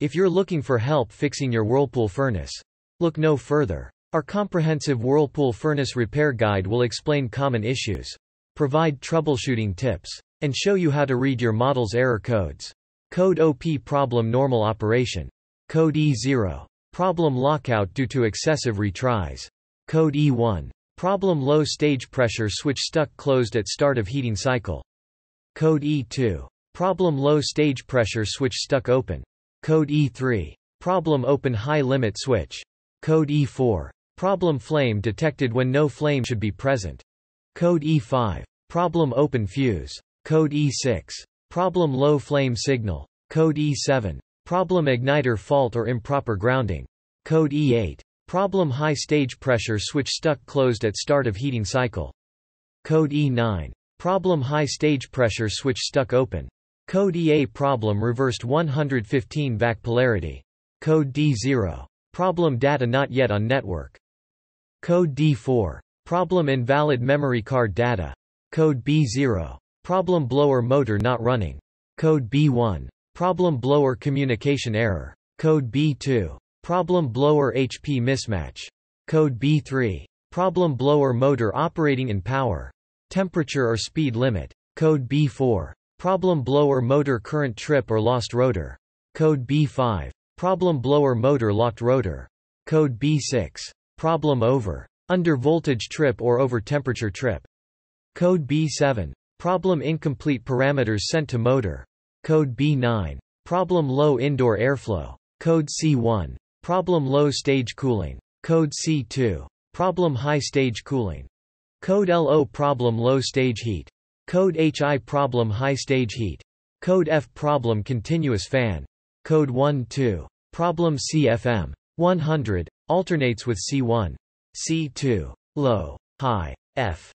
If you're looking for help fixing your Whirlpool furnace, look no further. Our comprehensive Whirlpool furnace repair guide will explain common issues, provide troubleshooting tips, and show you how to read your model's error codes. Code OP problem normal operation. Code E0. Problem lockout due to excessive retries. Code E1. Problem low stage pressure switch stuck closed at start of heating cycle. Code E2. Problem low stage pressure switch stuck open. Code E3. Problem open high limit switch. Code E4. Problem flame detected when no flame should be present. Code E5. Problem open fuse. Code E6. Problem low flame signal. Code E7. Problem igniter fault or improper grounding. Code E8. Problem high stage pressure switch stuck closed at start of heating cycle. Code E9. Problem high stage pressure switch stuck open. Code EA problem reversed 115 vac polarity. Code D0. Problem data not yet on network. Code D4. Problem invalid memory card data. Code B0. Problem blower motor not running. Code B1. Problem blower communication error. Code B2. Problem blower HP mismatch. Code B3. Problem blower motor operating in power, temperature or speed limit. Code B4. Problem blower motor current trip or lost rotor. Code B5. Problem blower motor locked rotor. Code B6. Problem over. Under voltage trip or over temperature trip. Code B7. Problem incomplete parameters sent to motor. Code B9. Problem low indoor airflow. Code C1. Problem low stage cooling. Code C2. Problem high stage cooling. Code LO problem low stage heat. Code HI problem high stage heat. Code F problem continuous fan. Code 1-2. Problem CFM. 100, alternates with C1. C2. Low. High. F.